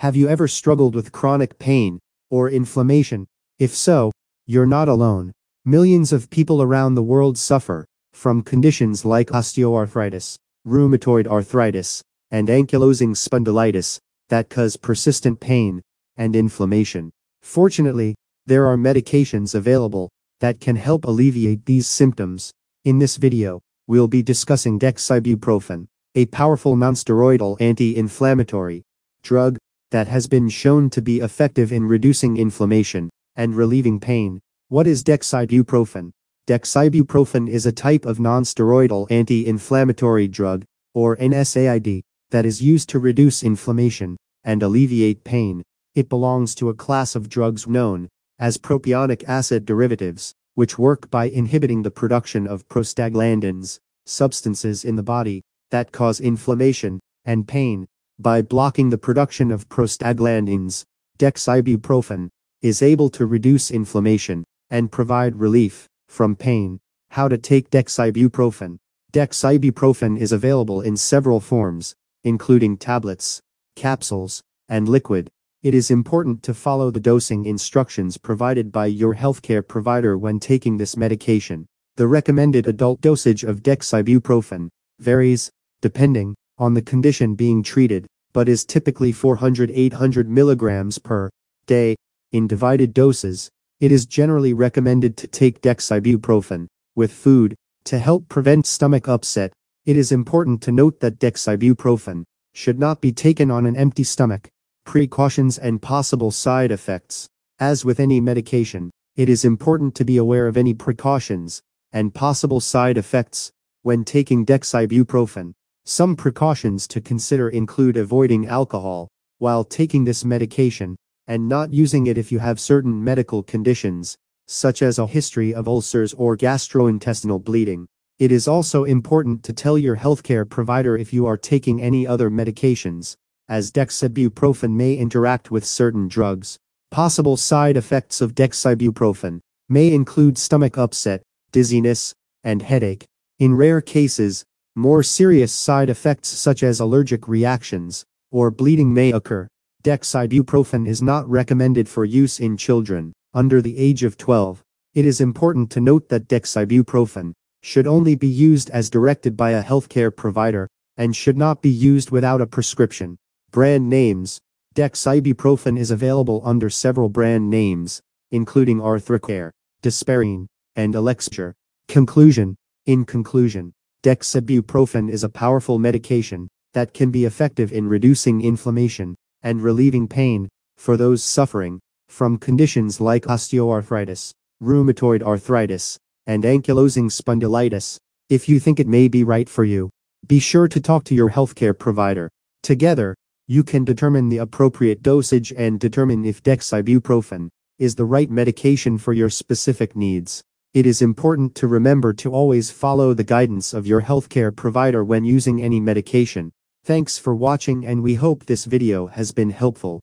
Have you ever struggled with chronic pain or inflammation? If so, you're not alone. Millions of people around the world suffer from conditions like osteoarthritis, rheumatoid arthritis, and ankylosing spondylitis that cause persistent pain and inflammation. Fortunately, there are medications available that can help alleviate these symptoms. In this video, we'll be discussing dexibuprofen, a powerful nonsteroidal anti-inflammatory drug that has been shown to be effective in reducing inflammation and relieving pain. What is dexibuprofen? Dexibuprofen is a type of nonsteroidal anti-inflammatory drug, or NSAID, that is used to reduce inflammation and alleviate pain. It belongs to a class of drugs known as propionic acid derivatives, which work by inhibiting the production of prostaglandins, substances in the body that cause inflammation and pain. By blocking the production of prostaglandins, dexibuprofen is able to reduce inflammation and provide relief from pain. How to take dexibuprofen. Dexibuprofen is available in several forms, including tablets, capsules, and liquid. It is important to follow the dosing instructions provided by your healthcare provider when taking this medication. The recommended adult dosage of dexibuprofen varies, depending on the condition being treated, but is typically 400-800 milligrams per day. In divided doses, it is generally recommended to take dexibuprofen with food to help prevent stomach upset. It is important to note that dexibuprofen should not be taken on an empty stomach. Precautions and possible side effects. As with any medication, it is important to be aware of any precautions and possible side effects when taking dexibuprofen. Some precautions to consider include avoiding alcohol while taking this medication and not using it if you have certain medical conditions, such as a history of ulcers or gastrointestinal bleeding. It is also important to tell your healthcare provider if you are taking any other medications, as dexibuprofen may interact with certain drugs. Possible side effects of dexibuprofen may include stomach upset, dizziness, and headache. In rare cases, more serious side effects such as allergic reactions or bleeding may occur. Dexibuprofen is not recommended for use in children under the age of 12. It is important to note that dexibuprofen should only be used as directed by a healthcare provider and should not be used without a prescription. Brand names Dexibuprofen is available under several brand names, including Arthrocare, Desperine, and Elexacare. Conclusion In conclusion, Dexibuprofen is a powerful medication that can be effective in reducing inflammation and relieving pain for those suffering from conditions like osteoarthritis, rheumatoid arthritis, and ankylosing spondylitis. If you think it may be right for you, be sure to talk to your healthcare provider. Together, you can determine the appropriate dosage and determine if dexibuprofen is the right medication for your specific needs. It is important to remember to always follow the guidance of your healthcare provider when using any medication. Thanks for watching and we hope this video has been helpful.